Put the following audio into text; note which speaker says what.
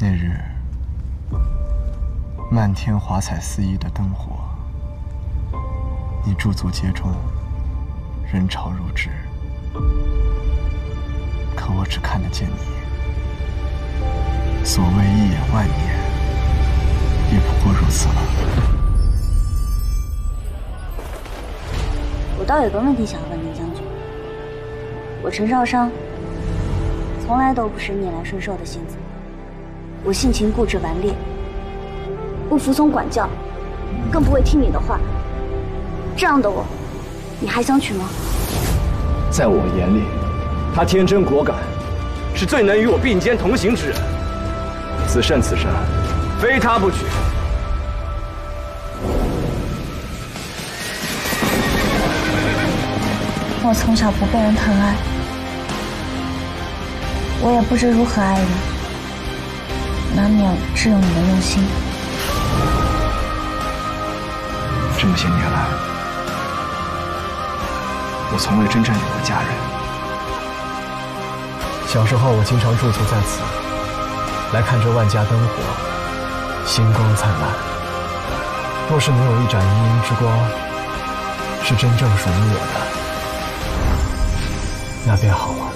Speaker 1: 那日，漫天华彩四溢的灯火，你驻足街中，人潮如织，可我只看得见你。所谓一眼万年，也不过如此了。
Speaker 2: 我倒有个问题想问林将军，我陈少商，从来都不是逆来顺受的性子。我性情固执顽劣，不服从管教，更不会听你的话。这样的我，你还想娶吗？
Speaker 3: 在我眼里，他天真果敢，是最能与我并肩同行之人。此生此生，非他不娶。
Speaker 2: 我从小不被人疼爱，我也不知如何爱人。难免只有你的用心。
Speaker 3: 这么些年来，我从未真正有过家人。
Speaker 1: 小时候，我经常驻足在此，来看这万家灯火，星光灿烂。若是能有一盏莹莹之光，是真正属于我的，那便好了。